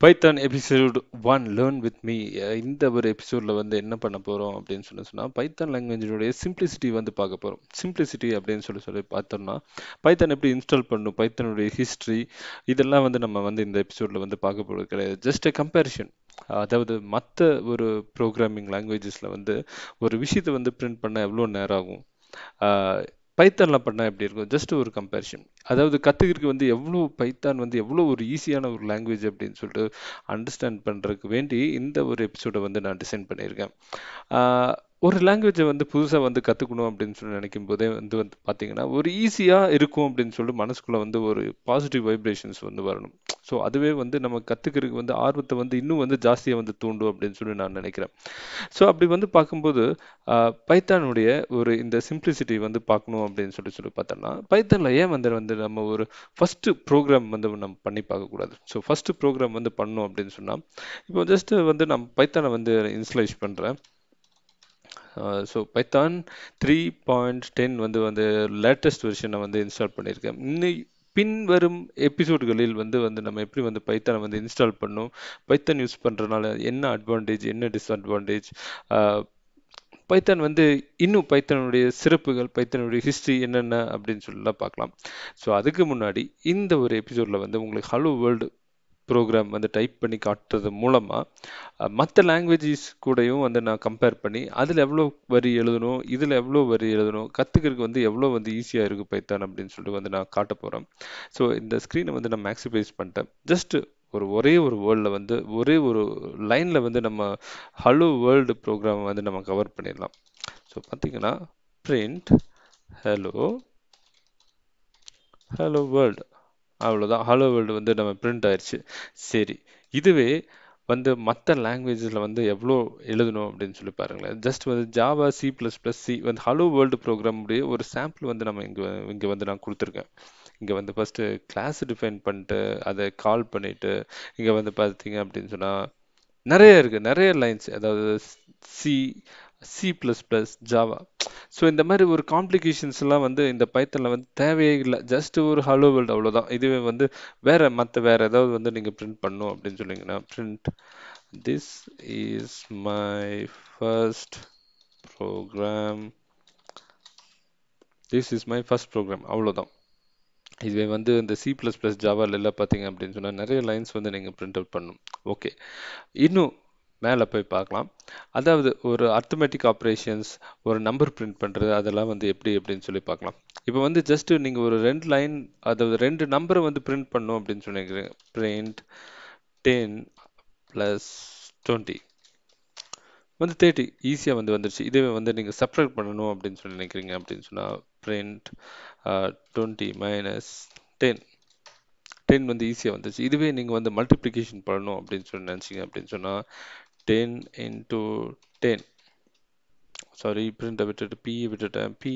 Python episode one learn with me இந்த ஒரு எபிசோடில் வந்து என்ன பண்ண போகிறோம் அப்படின்னு சொல்லி சொன்னால் பைத்தான் லாங்குவேஜினுடைய சிம்பிளிசிட்டி வந்து பார்க்க போகிறோம் சிம்பிளிசிட்டி அப்படின்னு சொல்லி சொல்லி பார்த்தோம்னா பைத்தான் எப்படி இன்ஸ்டால் பண்ணும் பைத்தானுடைய ஹிஸ்ட்ரி இதெல்லாம் வந்து நம்ம வந்து இந்த எபிசோடில் வந்து பார்க்க போகிறது கிடையாது. ஜஸ்ட் எ கம்பேரிஷன் அதாவது மற்ற ஒரு ப்ரோக்ராமிங் லாங்குவேஜஸில் வந்து ஒரு விஷயத்தை வந்து பிரிண்ட் பண்ண எவ்வளோ நேரம் ஆகும்? பைத்தானில் பண்ணால் எப்படி இருக்கும்? ஜஸ்ட் ஒரு கம்பேரிஷன் அதாவது கற்றுக்கிறதுக்கு வந்து எவ்வளோ பைத்தான் வந்து எவ்வளோ ஒரு ஈஸியான ஒரு லாங்குவேஜ் அப்படின்னு சொல்லிட்டு அண்டர்ஸ்டாண்ட் பண்ணுறதுக்கு வேண்டி இந்த ஒரு எபிசோடை வந்து நான் டிசைன் பண்ணியிருக்கேன். ஒரு லாங்குவேஜை வந்து புதுசாக வந்து கற்றுக்கணும் அப்படின்னு சொல்லி நினைக்கும் போதே வந்து வந்து பார்த்தீங்கன்னா ஒரு ஈஸியாக இருக்கும் அப்படின்னு சொல்லிட்டு மனசுக்குள்ளே வந்து ஒரு பாசிட்டிவ் வைப்ரேஷன்ஸ் வந்து வரணும். ஸோ அதுவே வந்து நம்ம கற்றுக்கிறதுக்கு வந்து ஆர்வத்தை வந்து இன்னும் வந்து ஜாஸ்தியாக வந்து தூண்டும் அப்படின்னு சொல்லி நான் நினைக்கிறேன். ஸோ அப்படி வந்து பார்க்கும்போது பைத்தானுடைய ஒரு இந்த சிம்பிளிசிட்டி வந்து பார்க்கணும் அப்படின்னு சொல்லி சொல்லி பார்த்தோம்னா பைத்தானில் ஏன் வந்து வந்து நம்ம ஒரு ஃபஸ்ட்டு ப்ரோக்ராம் வந்து நம்ம பண்ணி பார்க்கக்கூடாது? ஸோ ஃபஸ்ட்டு ப்ரோக்ராம் வந்து பண்ணோம் அப்படின்னு சொன்னால் இப்போ ஜஸ்ட்டு வந்து நான் பைத்தானை வந்து இன்ஸ்டலைஸ் பண்ணுறேன் so Python three point ten வந்து வந்து லேட்டஸ்ட் வெர்ஷனை வந்து இன்ஸ்டால் பண்ணியிருக்கேன். இன்னும் பின்வரும் எபிசோடுகளில் வந்து வந்து நம்ம எப்படி வந்து பைத்தானை வந்து இன்ஸ்டால் பண்ணோம்? பைத்தான் யூஸ் பண்ணுறதுனால என்ன அட்வான்டேஜ் என்ன டிஸ்அட்வான்டேஜ் பைத்தான் uh, வந்து இன்னும் பைத்தனுடைய சிறப்புகள் பைத்தனுடைய ஹிஸ்ட்ரி என்னென்ன அப்படின்னு சொல்லலாம் பார்க்கலாம். ஸோ அதுக்கு முன்னாடி இந்த ஒரு எபிசோடில் வந்து உங்களுக்கு ஹலோ வேர்ல்டு ப்ரோக்ராம் வந்து டைப் பண்ணி காட்டுறது மூலமாக மற்ற லாங்குவேஜஸ் கூடயும் வந்து நான் கம்பேர் பண்ணி அதில் எவ்வளோ வரி எழுதணும் இதில் எவ்வளோ வரி எழுதணும் கற்றுக்கிறதுக்கு வந்து எவ்வளோ வந்து ஈஸியாக இருக்குது பைத்தான் அப்படின்னு சொல்லிட்டு வந்து நான் காட்ட போகிறேன் ஸோ இந்த ஸ்க்ரீனை வந்து நான் மேக்ஸிமைஸ் பண்ணிட்டேன். ஜஸ்ட் ஒரு ஒரே ஒரு வேர்ல்டில் வந்து ஒரே ஒரு லைனில் வந்து நம்ம ஹலோ வேர்ல்டு ப்ரோக்ராம் வந்து நம்ம கவர் பண்ணிடலாம். ஸோ பார்த்தீங்கன்னா பிரிண்ட் ஹலோ ஹலோ வேர்ல்டு அவ்வளோதான் ஹலோ வேர்ல்டு வந்து நம்ம பிரிண்ட் ஆயிடுச்சு சரி இதுவே வந்து மற்ற லாங்குவேஜஸில் வந்து எவ்வளோ எழுதணும் அப்படின்னு சொல்லி பாருங்களேன். ஜஸ்ட் வந்து Java C plus plus C வந்து ஹலோ வேர்ல்டு ப்ரோக்ராமுடைய ஒரு சாம்பிள் வந்து நம்ம இங்கே இங்கே வந்து நான் கொடுத்துருக்கேன். இங்கே வந்து ஃபஸ்ட்டு கிளாஸ் டிஃபைன் பண்ணிட்டு அதை கால் பண்ணிவிட்டு இங்கே வந்து பார்த்தீங்க அப்படின்னு சொன்னால் நிறைய இருக்குது நிறைய லைன்ஸ் அதாவது C C plus plus Java so இந்த மாதிரி ஒரு காம்ப்ளிகேஷன்ஸ்லாம் வந்து இந்த பைத்தனில் வந்து தேவையே இல்லை. ஜஸ்ட் ஒரு ஹலோ வேர்ல்டு அவ்வளோதான் இதுவே வந்து வேறு மற்ற வேற ஏதாவது வந்து நீங்கள் பிரிண்ட் பண்ணும் அப்படின்னு சொன்னீங்கன்னா print this is my first program this is my first program அவ்வளோதான் இதுவே வந்து இந்த சி ப்ளஸ் ப்ளஸ் ஜாவால் எல்லாம் பார்த்தீங்க அப்படின்னு சொன்னால் நிறைய லைன்ஸ் வந்து நீங்கள் பிரிண்ட் அவுட் பண்ணும் ஓகே இன்னும் மேலே போய் பார்க்கலாம். அதாவது ஒரு அர்த்தமேட்டிக் ஆப்ரேஷன்ஸ் ஒரு நம்பர் பிரிண்ட் பண்ணுறது அதெல்லாம் வந்து எப்படி அப்படின்னு சொல்லி பார்க்கலாம். இப்போ வந்து ஜஸ்ட் நீங்கள் ஒரு ரெண்டு லைன் அதாவது ரெண்டு நம்பரை வந்து பிரிண்ட் பண்ணோம் அப்படின்னு சொன்னீங்க. பிரிண்ட் டென் ப்ளஸ் டுவெண்ட்டி வந்து தேர்ட்டி ஈஸியாக வந்து வந்துருச்சு. இதுவே வந்து நீங்கள் செப்ரேட் பண்ணணும் அப்படின்னு சொல்லி நினைக்கிறீங்க அப்படின்னு சொன்னால் print twenty minus ten ten வந்து ஈஸியாக வந்துச்சு இதுவே நீங்கள் வந்து மல்டிப்ளிகேஷன் பண்ணணும் அப்படின்னு சொல்லி நினச்சிங்க அப்படின்னு சொன்னால் டென் இன்டூ டென் சாரி பிரிண்டை விட்டுட்டு பி விட்டுட்டேன். பி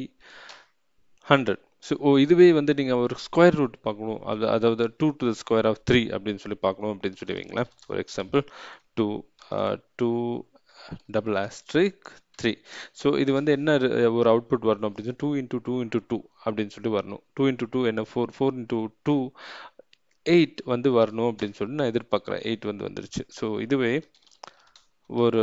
ஹண்ட்ரட் ஸோ ஓ இதுவே வந்து நீங்கள் ஒரு ஸ்கொயர் ரூட் பார்க்கணும். அது அதாவது two to the square of three அப்படின்னு சொல்லி பார்க்கணும் அப்படின்னு சொல்லி வைங்களேன் ஒரு example two two double asterisk three so இது வந்து என்ன ஒரு அவுட்புட் வரணும் அப்படின்னு சொல்லி two into two into two அப்படின்னு சொல்லி வரணும். டூ இன்டூ டூ என்ன? Four four into two eight வந்து வரணும் அப்படின்னு சொல்லி நான் எதிர்பார்க்குறேன். எயிட் வந்து வந்துருச்சு. ஸோ இதுவே ஒரு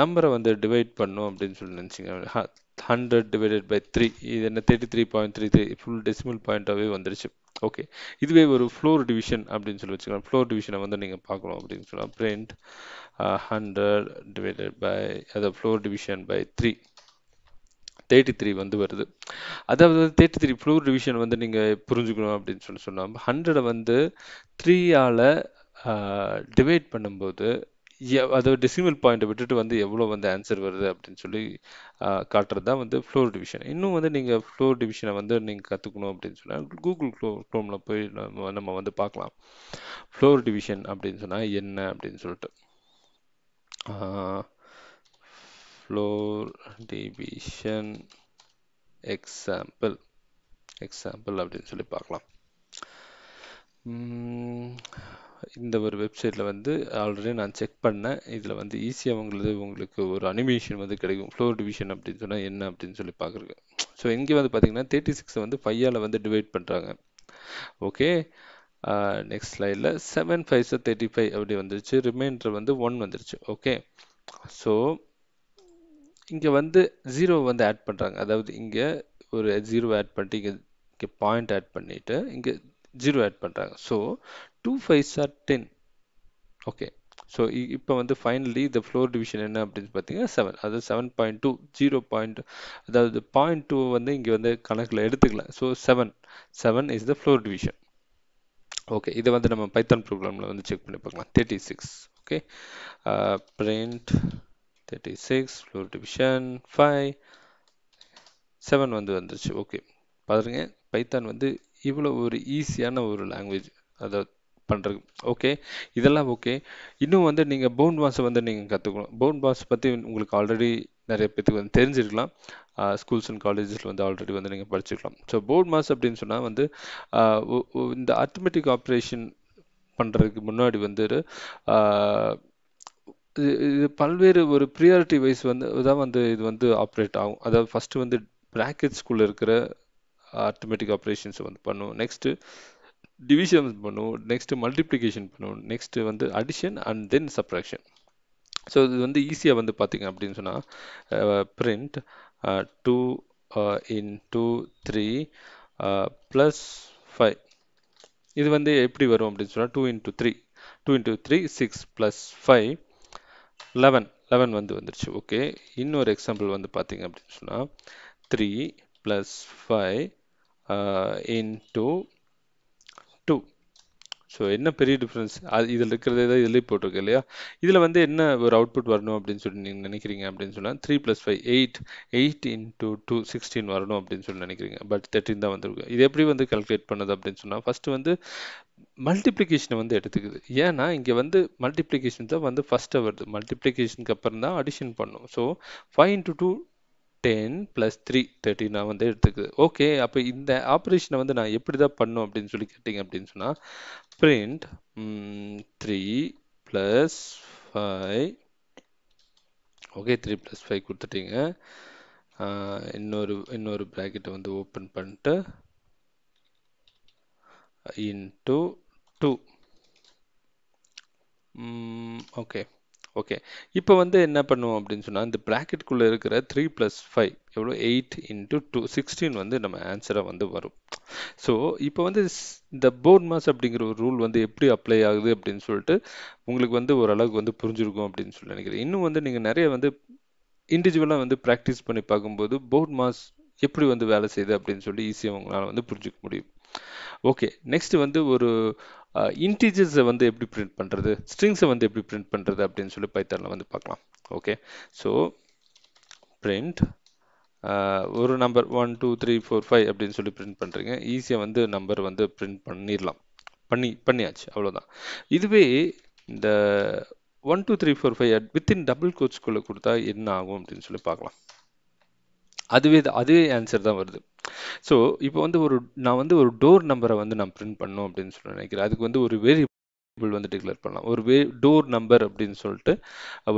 நம்பரை வந்து டிவைட் பண்ணும் அப்படின்னு சொல்லி நினச்சிங்க. ஹண்ட்ரட் டிவைடட் பை த்ரீ இது என்ன thirty three point three three full decimal பாயிண்ட்டாகவே வந்துருச்சு. ஓகே இதுவே ஒரு ஃப்ளோர் டிவிஷன் அப்படின்னு சொல்லி வச்சுக்கலாம். ஃப்ளோர் டிவிஷனை வந்து நீங்கள் பார்க்கணும் அப்படின்னு சொல்லலாம். பிரிண்ட் ஹண்ட்ரட் டிவைடட் பை அதை floor division by three thirty three வந்து வருது. அதாவது தேர்ட்டி த்ரீ ஃப்ளோர் டிவிஷன் வந்து நீங்கள் புரிஞ்சுக்கணும் அப்படின்னு சொல்லி சொன்னால் ஹண்ட்ரடை வந்து த்ரீயால் டிவைட் பண்ணும்போது அதை டெசிமல் பாயிண்ட்டை விட்டுட்டு வந்து எவ்வளோ வந்து ஆன்சர் வருது அப்படின்னு சொல்லி காட்டுறது தான் வந்து ஃப்ளோர் டிவிஷன் இன்னும் வந்து நீங்கள் ஃப்ளோர் டிவிஷனை வந்து நீங்கள் கற்றுக்கணும் அப்படின்னு சொன்னால் கூகுள் க்ளோ க்ரோமில் போய் நம்ம நம்ம வந்து பார்க்கலாம். ஃப்ளோர் டிவிஷன் அப்படின்னு சொன்னால் என்ன அப்படின்னு சொல்லிட்டு. ஃப்ளோர் டிவிஷன் எக்ஸாம்பிள் எக்ஸாம்பிள் அப்படின்னு சொல்லி பார்க்கலாம். இந்த ஒரு வெப்சைட்டில் வந்து ஆல்ரெடி நான் செக் பண்ணேன். இதில் வந்து ஈஸியாக உங்களுக்கு உங்களுக்கு ஒரு அனிமேஷன் வந்து கிடைக்கும். ஃப்ளோர் டிவிஷன் அப்படின்னு சொன்னால் என்ன அப்படின்னு சொல்லி பார்க்குறக்கு ஸோ இங்கே வந்து பார்த்தீங்கன்னா தேர்ட்டி சிக்ஸை வந்து ஃபையால் வந்து டிவைட் பண்ணுறாங்க ஓகே நெக்ஸ்ட் ஸ்லைடில் செவன் ஃபைவ்ஸ் தேர்ட்டி ஃபைவ் அப்படி வந்துருச்சு. ரிமைண்டர் வந்து ஒன் வந்துருச்சு. ஓகே ஸோ இங்கே வந்து ஜீரோ வந்து ஆட் பண்ணுறாங்க அதாவது இங்கே ஒரு ஜீரோ ஆட் பண்ணிட்டு இங்கே இங்கே பாயிண்ட் ஆட் பண்ணிவிட்டு இங்கே ஜீரோ ஆட் பண்ணுறாங்க so two fives are ten okay so இப்போ வந்து ஃபைனலி இந்த ஃப்ளோர் டிவிஷன் என்ன அப்படின்னு பார்த்தீங்கன்னா செவன் அதாவது seven point two zero point அதாவது பாயிண்ட் டூ வந்து இங்கே வந்து கணக்கில் எடுத்துக்கலாம் so seven seven is the floor division okay இதை வந்து நம்ம பைத்தான் ப்ரோக்ராமில் வந்து செக் பண்ணி பார்க்கலாம். Thirty six okay print thirty six floor division five seven வந்து வந்துருச்சு. ஓகே பாருங்க. பைத்தான் வந்து இவ்வளோ ஒரு ஈஸியான ஒரு லாங்குவேஜ் அதாவது பண்ணுறது ஓகே இதெல்லாம் ஓகே இன்னும் வந்து நீங்கள் பவுண்ட் மாஸை வந்து நீங்கள் கற்றுக்கணும் பவுண்ட் மாஸ் பற்றி உங்களுக்கு ஆல்ரெடி நிறைய பேத்துக்கு வந்து தெரிஞ்சிருக்கலாம். ஸ்கூல்ஸ் அண்ட் காலேஜஸில் வந்து ஆல்ரெடி வந்து நீங்கள் படிச்சிருக்கலாம். ஸோ பவுண்ட் மாஸ் அப்படின்னு சொன்னால் வந்து இந்த அர்த்தமெட்டிக் ஆப்ரேஷன் பண்ணுறதுக்கு முன்னாடி வந்து இது பல்வேறு ஒரு ப்ரியாரிட்டி வைஸ் வந்து தான் வந்து இது வந்து ஆப்ரேட் ஆகும். அதாவது ஃபஸ்ட்டு வந்து ப்ராக்கெட்ஸ்குள்ளே இருக்கிற ஆட்டோமேட்டிக் ஆப்ரேஷன்ஸை வந்து பண்ணுவோம் நெக்ஸ்ட்டு டிவிஷன் பண்ணும் நெக்ஸ்ட்டு மல்டிப்ளிகேஷன் பண்ணும் நெக்ஸ்ட்டு வந்து addition and then subtraction so இது வந்து ஈஸியாக வந்து பார்த்தீங்க அப்படின்னு சொன்னால் print two in two three plus five இது வந்து எப்படி வரும் அப்படின்னு சொன்னால் two into three two into three six plus five eleven eleven வந்து வந்துருச்சு. ஓகே இன்னொரு எக்ஸாம்பிள் வந்து பார்த்திங்க அப்படின்னு சொன்னால் three plus five into two so என்ன பெரிய டிஃப்ரென்ஸ் அது இதில் இருக்கிறதே தான் இதுலேயே போட்டிருக்கு இல்லையா? இதில் வந்து என்ன ஒரு அவுட்புட் வரணும் அப்படின்னு சொல்லி நீங்கள் நினைக்கிறீங்க அப்படின்னு சொன்னால் three plus five eight eight into two sixteen வரணும் அப்படின்னு சொல்லி நினைக்கிறீங்க. பட் தேர்ட்டின் தான் வந்துருக்கு. இது எப்படி வந்து கல்குலேட் பண்ணுது அப்படின்னு சொன்னால் ஃபஸ்ட்டு வந்து மல்டிப்ளிகேஷனை வந்து எடுத்துக்குது. ஏன்னா இங்கே வந்து மல்டிப்ளிகேஷன் தான் வந்து ஃபஸ்ட்டாக வருது. மல்டிப்ளிகேஷனுக்கு அப்புறம் தான் அடிஷன் பண்ணும். So five into two ten plus three thirty நான் வந்து எடுத்துக்குது ஓகே அப்போ இந்த ஆப்ரேஷனை வந்து நான் எப்படி தான் பண்ணும் அப்படின்னு சொல்லி கேட்டிங்க அப்படின்னு சொன்னால் print three plus five okay three plus five கொடுத்துட்டீங்க. இன்னொரு இன்னொரு ப்ராக்கெட்டை வந்து ஓப்பன் பண்ணிட்டு இன்ட்டு டூ ஓகே ஓகே இப்போ வந்து என்ன பண்ணுவோம் அப்படின்னு சொன்னால் இந்த ப்ராக்கெட்குள்ளே இருக்கிற த்ரீ ப்ளஸ் ஃபைவ் எவ்வளோ எயிட் இன்ட்டு டூ சிக்ஸ்டீன் வந்து நம்ம ஆன்சராக வந்து வரும். ஸோ இப்போ வந்து இந்த போர்ட் மாஸ் அப்படிங்கிற ஒரு ரூல் வந்து எப்படி அப்ளை ஆகுது அப்படின்னு சொல்லிட்டு உங்களுக்கு வந்து ஓரளவுக்கு வந்து புரிஞ்சிருக்கும் அப்படின்னு சொல்லி நினைக்கிறேன். இன்னும் வந்து நீங்கள் நிறைய வந்து இண்டிவிஜுவலாக வந்து ப்ராக்டிஸ் பண்ணி பார்க்கும்போது போர்ட் மாஸ் எப்படி வந்து வேலை செய்யுது அப்படின்னு சொல்லி ஈஸியாக உங்களால் வந்து புரிஞ்சுக்க முடியும். ஓகே நெக்ஸ்ட் வந்து ஒரு இன்டிஜர்ஸை வந்து எப்படி பிரிண்ட் பண்ணுறது ஸ்ட்ரிங்ஸை வந்து எப்படி பிரிண்ட் பண்ணுறது அப்படின்னு சொல்லி பைத்தானில் வந்து பார்க்கலாம். ஓகே ஸோ பிரிண்ட் ஒரு number one two three four five அப்படின்னு சொல்லி பிரிண்ட் பண்ணுறீங்க ஈஸியாக வந்து நம்பர் வந்து பிரிண்ட் பண்ணிடலாம். பண்ணி பண்ணியாச்சு. அவ்வளோதான் இதுவே இந்த one two three four five within double கோட்ஸ்குள்ளே கொடுத்தா என்ன ஆகும் அப்படின்னு சொல்லி பார்க்கலாம். அதுவே அதுவே ஆன்சர் தான் வருது. ஸோ இப்போ வந்து ஒரு நான் வந்து ஒரு டோர் நம்பரை வந்து நான் பிரிண்ட் பண்ணும் அப்படின்னு சொல்லி நினைக்கிறேன். அதுக்கு வந்து ஒரு வேரியபிள் வந்து டிக்ளேர் பண்ணலாம். ஒரு வே டோர் நம்பர் அப்படின்னு சொல்லிட்டு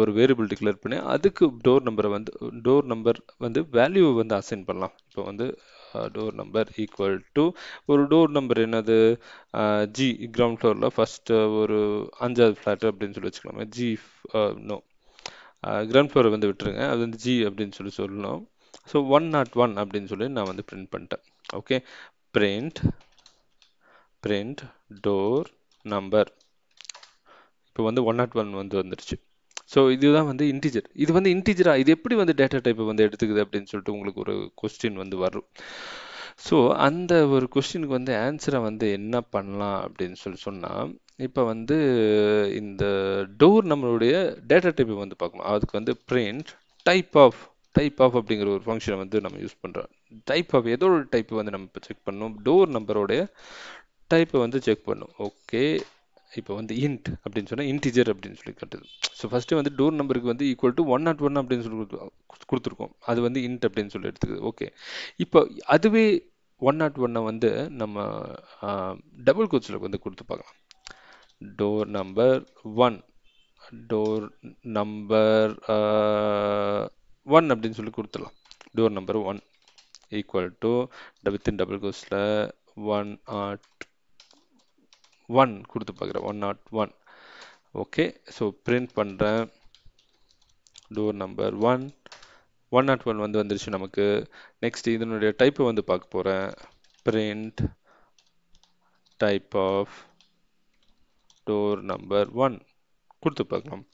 ஒரு வேரியபிள் டிக்ளேர் பண்ணி அதுக்கு டோர் நம்பரை வந்து டோர் நம்பர் வந்து வேல்யூ வந்து அசைன் பண்ணலாம். இப்போ வந்து டோர் நம்பர் ஈக்குவல் டு ஒரு டோர் நம்பர் என்னது? ஜி கிரவுண்ட் ஃப்ளோரில் ஃபஸ்ட்டு ஒரு அஞ்சாவது ஃப்ளாட் அப்படின்னு சொல்லி வச்சுக்கலாமே. ஜி நோ கிரவுண்ட் ஃப்ளோரை வந்து விட்டுருங்க. அது வந்து ஜி அப்படின்னு சொல்லி சொல்லணும். ஸோ ஒன் நாட் ஒன் அப்படின்னு சொல்லி நான் வந்து பிரிண்ட் பண்ணிட்டேன். Okay print print door number இப்போ வந்து ஒன் நாட் ஒன் வந்து வந்துருச்சு. ஸோ இதுதான் வந்து இன்டிஜர் இது வந்து இன்டிஜரா இது எப்படி வந்து டேட்டா டைப்பை வந்து எடுத்துக்குது அப்படின்னு சொல்லிட்டு உங்களுக்கு ஒரு கொஸ்டின் வந்து வரும். ஸோ அந்த ஒரு கொஸ்டினுக்கு வந்து ஆன்சரை வந்து என்ன பண்ணலாம் அப்படின்னு சொல்லி சொன்னால் இப்போ வந்து இந்த டோர் நம்மளுடைய டேட்டா டைப்பை வந்து பார்க்கணும் அதுக்கு வந்து print type of type of அப்படிங்கிற ஒரு ஃபங்க்ஷனை வந்து நம்ம யூஸ் பண்ணுறோம் டைப் ஆஃப் ஏதோ ஒரு டைப் வந்து நம்ம இப்போ செக் பண்ணணும் டோர் நம்பரோடைய டைப்பை வந்து செக் பண்ணும். ஓகே இப்போ வந்து இன்ட் அப்படின்னு சொன்னால் இன்டிஜர் அப்படின்னு சொல்லி கட்டுது. ஸோ ஃபஸ்ட்டு வந்து டோர் நம்பருக்கு வந்து equal to one naught one அப்படின்னு சொல்லி கொடுத்துருக்கோம். அது வந்து இன்ட் அப்படின்னு சொல்லி எடுத்துக்குது. ஓகே இப்போ அதுவே ஒன் நாட் ஒன்னை வந்து நம்ம டபுள் கோச்சில் வந்து கொடுத்து பார்க்கலாம். Door number one door number one அப்படின்னு சொல்லி கொடுத்துடலாம். Door number one equal to within double கோஸில் one add one கொடுத்து பார்க்குறேன். One naught one okay so print பண்ணுறேன் door number one one naught one வந்து வந்துருச்சு நமக்கு. நெக்ஸ்ட் இதனுடைய டைப்பை வந்து பார்க்க போகிறேன் print type of door number one கொடுத்து பார்க்கலாம்.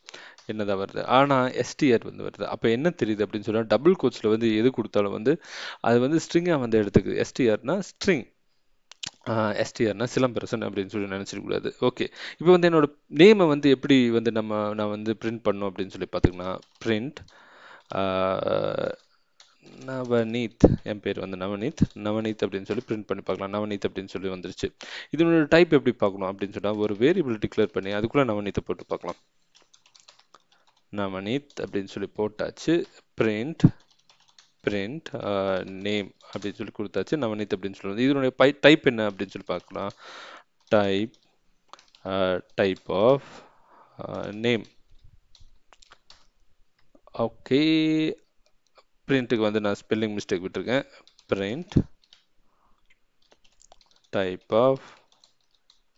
என்னதான் வருது? ஆனால் எஸ்டிஆர் வந்து வருது. அப்போ என்ன தெரியுது அப்படின்னு சொன்னால் டபுள் கோட்ஸில் வந்து எது கொடுத்தாலும் வந்து அது வந்து ஸ்ட்ரிங்காக வந்து எடுத்துக்குது. எஸ்டிஆர்னா ஸ்ட்ரிங் எஸ்டிஆர்னா சிலம்பரசன் அப்படின்னு சொல்லி நினச்சிடக்கூடாது ஓகே இப்போ வந்து என்னோட நேமை வந்து எப்படி வந்து நம்ம நான் வந்து பிரிண்ட் பண்ணோம் அப்படின்னு சொல்லி பார்த்தீங்கன்னா பிரிண்ட் நவநீத். என் பேர் வந்து நவநீத். நவநீத் அப்படின்னு சொல்லி பிரிண்ட் பண்ணி பார்க்கலாம். நவநீத் அப்படின்னு சொல்லி வந்துருச்சு. இதனோட டைப் எப்படி பார்க்கணும் அப்படின்னு சொன்னால் ஒரு வேரியபிள் டிக்ளேர் பண்ணி அதுக்குள்ளே நவநீத்தை போட்டு பார்க்கலாம். நவநீத் அப்படின்னு சொல்லி போட்டாச்சு. பிரிண்ட் பிரிண்ட் நேம் அப்படின்னு சொல்லி கொடுத்தாச்சு. நவநீத் அப்படின்னு சொல்லி இதனுடைய பை டைப் என்ன அப்படின்னு சொல்லி பார்க்கலாம். Type type of name okay பிரிண்ட்டுக்கு வந்து நான் ஸ்பெல்லிங் மிஸ்டேக் விட்டுருக்கேன். பிரிண்ட் டைப் ஆஃப்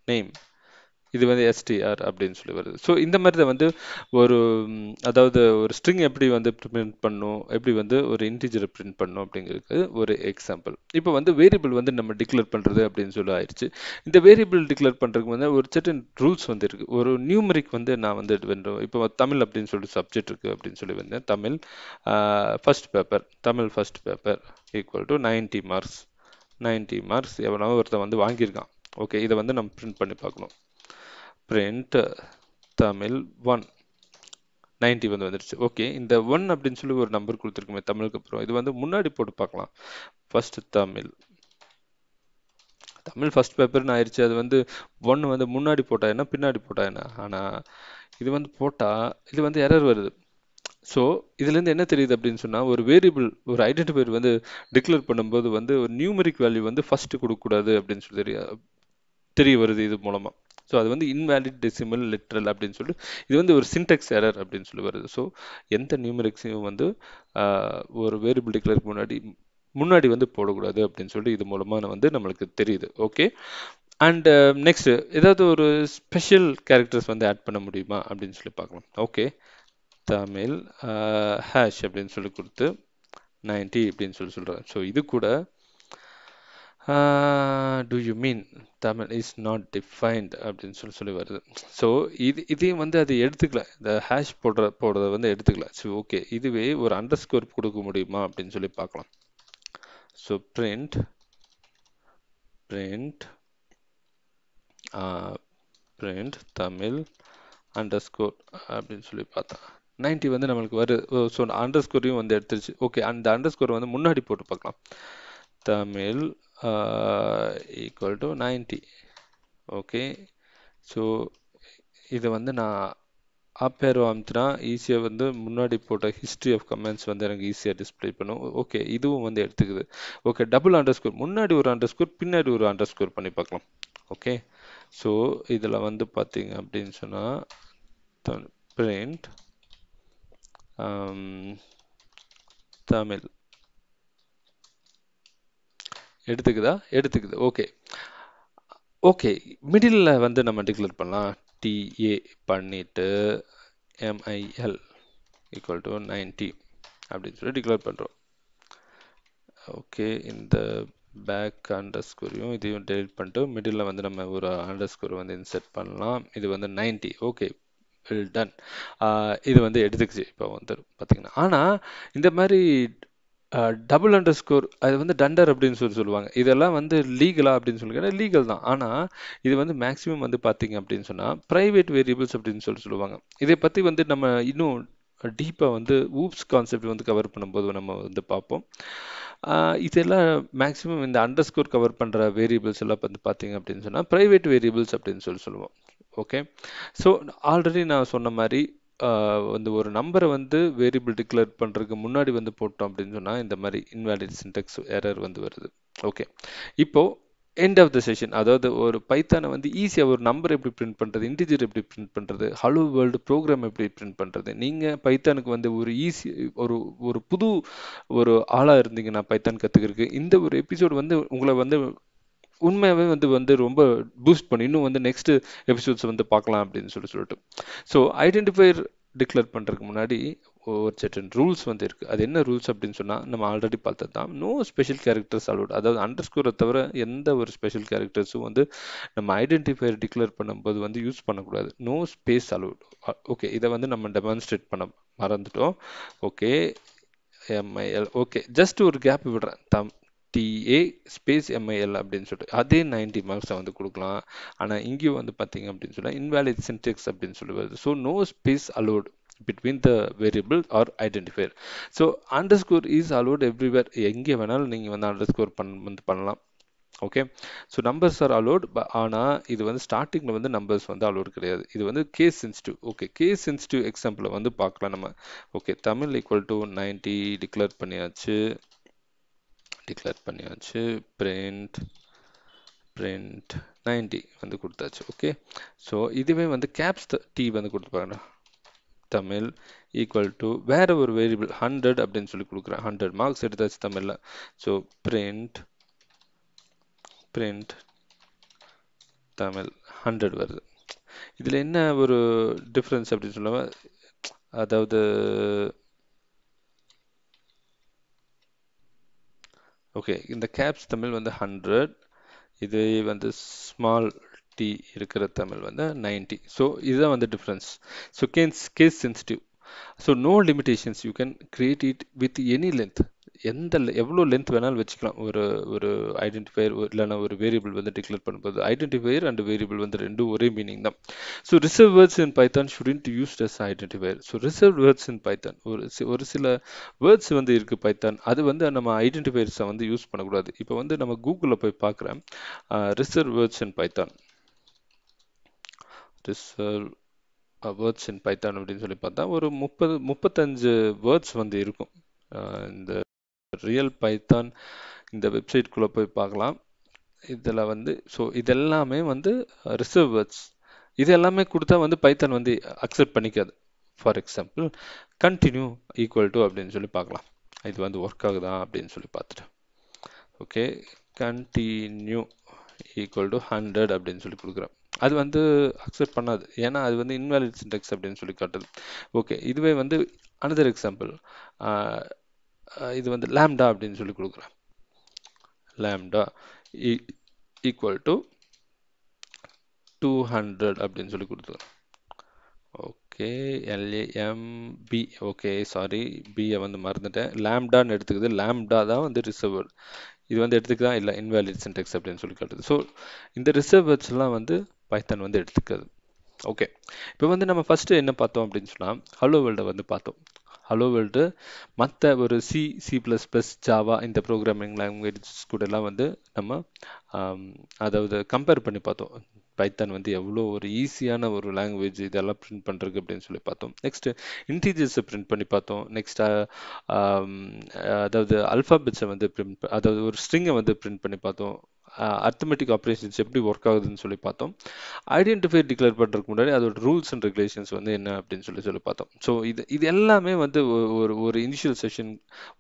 நேம் இது வந்து எஸ்டிஆர் அப்படின்னு சொல்லி வருது. ஸோ இந்த மாதிரி தான் வந்து ஒரு அதாவது ஒரு ஸ்ட்ரிங் எப்படி வந்து பிரிண்ட் பண்ணும் எப்படி வந்து ஒரு இன்டிஜரை பிரிண்ட் பண்ணும் அப்படிங்கிறது ஒரு எக்ஸாம்பிள் இப்போ வந்து வேரியபிள் வந்து நம்ம டிக்ளேர் பண்ணுறது அப்படின்னு சொல்லி ஆயிடுச்சு இந்த வேரியபிள் டிக்ளேர் பண்ணுறதுக்கு வந்து ஒரு சர்டன் ரூல்ஸ் வந்து இருக்கு. ஒரு நியூமரிக் வந்து நான் வந்து வென்றோம் வேண்டும் இப்போ தமிழ் அப்படின்னு சொல்லி சப்ஜெக்ட் இருக்குது அப்படின்னு சொல்லி வந்தேன் Tamil first paper Tamil first paper equal to ninety marks ninety marks எவ்வளோ ஒருத்தன் வந்து வாங்கியிருக்கான். ஓகே இதை வந்து நம்ம பிரிண்ட் பண்ணி பார்க்கணும். Print தமிழ் ஒன் 90 வந்து வந்துருச்சு. ஓகே இந்த ஒன் அப்படின்னு சொல்லி ஒரு நம்பர் கொடுத்துருக்குமே தமிழுக்கு அப்புறம். இது வந்து முன்னாடி போட்டு பார்க்கலாம். ஃபர்ஸ்ட் தமிழ் தமிழ் ஃபர்ஸ்ட் பேப்பர்னு ஆயிடுச்சு அது வந்து ஒன்று வந்து முன்னாடி போட்டால் என்ன பின்னாடி போட்டால் என்ன? ஆனால் இது வந்து போட்டா இது வந்து எரர் வருது. ஸோ இதுலேருந்து என்ன தெரியுது அப்படின்னு சொன்னால் ஒரு வேரியபிள் ஒரு ஐடென்டிஃபையர் வந்து டிக்ளேர் பண்ணும்போது வந்து ஒரு நியூமரிக் வேல்யூ வந்து ஃபஸ்ட்டு கொடுக்கக்கூடாது அப்படின்னு சொல்லி தெரிய தெரிய வருது இது மூலமாக ஸோ அது வந்து இன்வேலிட் டெசிமல் லிட்ரல் அப்படின்னு சொல்லிட்டு இது வந்து ஒரு சின்டெக்ஸ் எரர் அப்படின்னு சொல்லி வருது. ஸோ எந்த நியூமரிக்ஸையும் வந்து ஒரு வேரியபிள் டிக்ளேருக்கு முன்னாடி முன்னாடி வந்து போடக்கூடாது அப்படின்னு சொல்லி இது மூலமாக வந்து நம்மளுக்கு தெரியுது. ஓகே அண்ட் நெக்ஸ்ட் ஏதாவது ஒரு ஸ்பெஷல் கேரக்டர்ஸ் வந்து ஆட் பண்ண முடியுமா அப்படின்னு சொல்லி பார்க்கலாம். ஓகே தமிழ் ஹேஷ் அப்படின்னு சொல்லி கொடுத்து 90 அப்படின்னு சொல்லி சொல்கிறேன் ஸோ இது கூட do you mean Tamil is not defined அப்படின்னு சொல்லி சொல்லி வருது. ஸோ இது இதையும் வந்து அது எடுத்துக்கல. இந்த ஹேஷ் போடுற போடுறத வந்து எடுத்துக்கல. ஸோ ஓகே இதுவே ஒரு அண்டர் ஸ்கோர் கொடுக்க முடியுமா அப்படின்னு சொல்லி பார்க்கலாம். So print print print Tamil underscore அப்படின்னு சொல்லி பார்த்தேன் 90 வந்து நம்மளுக்கு வருது. ஸோ அண்டர் ஸ்கோரையும் வந்து எடுத்துருச்சு. ஓகே அந்த அண்டர் ஸ்கோர் வந்து முன்னாடி போட்டு பார்க்கலாம். Tamil equal to ninety okay so இது வந்து நான் அப் ஏரோ அமுத்துனா ஈஸியாக வந்து முன்னாடி போட்ட ஹிஸ்ட்ரி ஆஃப் கமெண்ட்ஸ் வந்து எனக்கு ஈஸியாக டிஸ்ப்ளே பண்ணும். ஓகே இதுவும் வந்து எடுத்துக்குது. ஓகே டபுள் அண்டர் ஸ்கோர் முன்னாடி ஒரு அண்டர் ஸ்கோர் பின்னாடி ஒரு அண்டர் ஸ்கோர் பண்ணி பார்க்கலாம். ஓகே ஸோ இதில் வந்து பார்த்தீங்க அப்படின்னு சொன்னால் பிரிண்ட் um, தமிழ். எடுத்துக்குதா? எடுத்துக்குது. ஓகே ஓகே மிடில் வந்து நம்ம டிக்ளேர் பண்ணலாம். டிஏ பண்ணிட்டு எம்ஐஎல் ஈக்குவல் டு நைன்டி அப்படின்னு சொல்லி டிக்ளேர் பண்ணுறோம் ஓகே இந்த பேக் அண்டர் ஸ்கோரையும் இதையும் டெலிட் பண்ணிட்டு மிடில் வந்து நம்ம ஒரு அண்டர் ஸ்கோர் வந்து இன்செர்ட் பண்ணலாம். இது வந்து 90 ஓகே வெல் டன் இது வந்து எடுத்துக்கிச்சு. இப்போ வந்து பார்த்திங்கன்னா ஆனால் இந்த மாதிரி டபுள் அண்டர் ஸ்கோர் அது வந்து டண்டர் அப்படின்னு சொல்லி சொல்லுவாங்க. இதெல்லாம் வந்து லீகலா அப்படின்னு சொல்லி லீகல் தான். ஆனால் இது வந்து மேக்ஸிமம் வந்து பார்த்தீங்க அப்படின்னு சொன்னால் ப்ரைவேட் வேரியபிள்ஸ் அப்படின்னு சொல்லி சொல்லுவாங்க. இதை பற்றி வந்து நம்ம இன்னும் டீப்பாக வந்து ஊப்ஸ் கான்செப்ட் வந்து கவர் பண்ணும்போது நம்ம வந்து பார்ப்போம். இதெல்லாம் மேக்ஸிமம் இந்த அண்டர் ஸ்கோர் கவர் பண்ணுற வேரியபிள்ஸ் எல்லாம் வந்து பார்த்தீங்க அப்படின்னு சொன்னால் ப்ரைவேட் வேரியபிள்ஸ் அப்படின்னு சொல்லி சொல்லுவோம். ஓகே ஸோ ஆல்ரெடி நான் சொன்ன மாதிரி வந்து ஒரு நம்பரை வந்து வேரியபிள் டிக்ளேர் பண்ணுறதுக்கு முன்னாடி வந்து போட்டோம் அப்படின்னு சொன்னால் இந்த மாதிரி இன்வேலிட் சின்டெக்ஸ் எரர் வந்து வருது. ஓகே இப்போது எண்ட் ஆஃப் த செஷன் அதாவது ஒரு பைத்தானை வந்து ஈஸியாக ஒரு நம்பர் எப்படி பிரிண்ட் பண்ணுறது இன்டிஜர் எப்படி பிரிண்ட் பண்ணுறது ஹலோ வேர்ல்டு ப்ரோக்ராம் எப்படி பிரிண்ட் பண்ணுறது நீங்கள் பைத்தானுக்கு வந்து ஒரு ஈஸி ஒரு ஒரு புது ஒரு ஆளாக இருந்தீங்கன்னா பைத்தான் கற்றுக்கிறதுக்கு இந்த ஒரு எபிசோடு வந்து உங்களை வந்து உண்மையாகவே வந்து வந்து ரொம்ப பூஸ்ட் பண்ணி இன்னும் வந்து நெக்ஸ்ட் எபிசோட்ஸ் வந்து பார்க்கலாம் அப்படின்னு சொல்லி சொல்லிட்டு. ஸோ ஐடென்டிஃபையர் டிக்ளேர் பண்ணுறதுக்கு முன்னாடி ஒரு செட்டன் ரூல்ஸ் வந்து இருக்குது அது என்ன ரூல்ஸ் அப்படின்னு சொன்னால் நம்ம ஆல்ரெடி பார்த்தது தான். நோ ஸ்பெஷல் கேரக்டர்ஸ் அலோட் அதாவது அண்டர் ஸ்கோரை தவிர எந்த ஒரு ஸ்பெஷல் கேரக்டர்ஸும் வந்து நம்ம ஐடென்டிஃபையர் டிக்ளேர் பண்ணும்போது வந்து யூஸ் பண்ணக்கூடாது. நோ ஸ்பேஸ் அலோட் ஓகே இதை வந்து நம்ம டெமான்ஸ்ட்ரேட் பண்ண மறந்துட்டோம். ஓகே எம்ஐஎல் ஓகே ஜஸ்ட் ஒரு கேப் விடுறேன். தம் டிஏ ஸ்பேஸ் எம்ஐஎல் அப்படின்னு சொல்லிட்டு அதே நைன்டி மார்க்ஸை வந்து கொடுக்கலாம். ஆனால் இங்கேயும் வந்து பார்த்தீங்க அப்படின்னு சொன்னால் இன்வேலிட் சின்டெக்ஸ் அப்படின்னு சொல்லி வருது. So no space allowed between the variable or identifier. So underscore is allowed everywhere. எங்கே வேணாலும் நீங்கள் வந்து underscore பண் வந்து பண்ணலாம். Okay so numbers are allowed ஆனால் இது வந்து ஸ்டார்டிங்கில் வந்து நம்பர்ஸ் வந்து அலோட் கிடையாது. இது வந்து case sensitive okay case sensitive எக்ஸாம்பிளை வந்து பார்க்கலாம் நம்ம. Okay Tamil equal to ninety declare பண்ணியாச்சு. டிக்ளேர் பண்ணியாச்சு. பிரிண்ட் பிரிண்ட் நைன்டி வந்து கொடுத்தாச்சு. ஓகே ஸோ இதுவே வந்து கேப்ஸ் டி வந்து கொடுத்துப்பாங்க தமிழ் ஈக்குவல் டு வேற ஒரு வேரியபிள் ஹண்ட்ரட் அப்படின்னு சொல்லி கொடுக்குறேன். ஹண்ட்ரட் மார்க்ஸ் எடுத்தாச்சு தமிழில். So print print Tamil hundred வருது. இதில் என்ன ஒரு டிஃப்ரென்ஸ் அப்படின்னு சொல்லுவா அதாவது ஓகே இந்த கேப்ஸ் தமிழ் வந்து ஹண்ட்ரட் இது வந்து ஸ்மால் டி இருக்கிற தமிழ் வந்து நைன்டி ஸோ இதுதான் வந்து difference so case case sensitive so no limitations you can create it with any length எந்த எவ்வளோ லென்த் வேணாலும் வச்சுக்கலாம். ஒரு ஒரு ஐடென்டிஃபையர் இல்லைனா ஒரு வேரியபிள் வந்து டிக்ளேர் பண்ணும்போது ஐடென்டிஃபையர் அண்ட் வேரியபிள் வந்து ரெண்டும் ஒரே மீனிங் தான். So reserve words in Python shouldn't use as identifier so reserve words in Python ஒரு ஒரு சில வேர்ட்ஸ் வந்து இருக்குது பைத்தான் அது வந்து நம்ம ஐடென்டிஃபையர்ஸை வந்து யூஸ் பண்ணக்கூடாது. இப்போ வந்து நம்ம கூகுளில் போய் பார்க்குறேன். Reserve words in Python reserve words in Python அப்படின்னு சொல்லி பார்த்தா ஒரு முப்பது முப்பத்தஞ்சு வேர்ட்ஸ் வந்து இருக்கும். இந்த ரியல் பைத்தான் இந்த வெப்சைட்குள்ளே போய் பார்க்கலாம். இதில் வந்து ஸோ இதெல்லாமே வந்து uh, ரிசர்வ் வேர்ட்ஸ் இது எல்லாமே கொடுத்தா வந்து பைத்தான் வந்து accept பண்ணிக்காது. For example continue equal to அப்படின்னு சொல்லி பார்க்கலாம். இது வந்து ஒர்க் ஆகுதா அப்படின்னு சொல்லி பார்த்துட்டு. Okay continue equal to hundred அப்படின்னு சொல்லி கொடுக்குறேன் அது வந்து அக்செப்ட் பண்ணாது. ஏன்னா அது வந்து இன்வாலிட் சின்டெக்ஸ் அப்படின்னு சொல்லி காட்டுது. ஓகே இதுவே வந்து அனதர் எக்ஸாம்பிள் இது வந்து லேம்டா அப்படின்னு சொல்லி கொடுக்குறேன் lambda equal to two hundred அப்படின்னு சொல்லி கொடுத்துருக்கேன் ஓகே எல்ஏஎம்பி ஓகே சாரி பியை வந்து மறந்துட்டேன். லேம்டான்னு எடுத்துக்குது. லேம்டா தான் வந்து ரிசர்வர் இது வந்து எடுத்துக்கலாம் இல்லை இன்வேலிட் சின்டெக்ஸ் அப்படின்னு சொல்லி காட்டுது. ஸோ இந்த ரிசர்வர்ஸ்லாம் வந்து பைத்தான் வந்து எடுத்துக்காது. ஓகே இப்போ வந்து நம்ம ஃபஸ்ட்டு என்ன பார்த்தோம் அப்படின்னு சொன்னால் ஹலோ வேர்ல்டை வந்து பார்த்தோம். ஹலோ வேர்ல்டு மற்ற ஒரு C C plus plus Java இந்த ப்ரோக்ராமிங் லாங்குவேஜஸ் கூட எல்லாம் வந்து நம்ம அதாவது கம்பேர் பண்ணி பார்த்தோம். பைத்தான் வந்து எவ்வளோ ஒரு ஈஸியான ஒரு லாங்குவேஜ் இதெல்லாம் பிரிண்ட் பண்ணுறதுக்கு அப்படின்னு சொல்லி பார்த்தோம். நெக்ஸ்ட்டு இன்டீஜர்ஸை பிரிண்ட் பண்ணி பார்த்தோம். நெக்ஸ்ட் அதாவது அல்ஃபாபெட்ஸை வந்து பிரிண்ட் அதாவது ஒரு ஸ்ட்ரிங்கை வந்து பிரிண்ட் பண்ணி பார்த்தோம். அர்த்தமெட்டிக் ஆப்ரேஷன்ஸ் எப்படி ஒர்க் ஆகுதுன்னு சொல்லி பார்த்தோம். ஐடென்டிஃபை டிக்ளேர் பண்ணுறதுக்கு முன்னாடி அதோட ரூல்ஸ் அண்ட் ரெகுலேஷன்ஸ் வந்து என்ன அப்படின்னு சொல்லி சொல்லி பார்த்தோம். ஸோ இது இது எல்லாமே வந்து ஒரு ஒரு இனிஷியல் செஷன்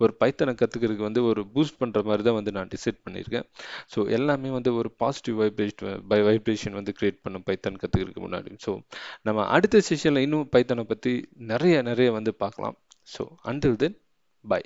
ஒரு பைத்தனை கற்றுக்கிறதுக்கு வந்து ஒரு பூஸ்ட் பண்ணுற மாதிரி தான் வந்து நான் டிசைட் பண்ணியிருக்கேன். ஸோ எல்லாமே வந்து ஒரு பாசிட்டிவ் வைப்ரேஷன் பை வைப்ரேஷன் வந்து கிரியேட் பண்ணும் பைத்தன் கற்றுக்கிறதுக்கு முன்னாடி. ஸோ நம்ம அடுத்த செஷனில் இன்னும் பைத்தனை பற்றி நிறைய நிறைய வந்து பார்க்கலாம். So until then by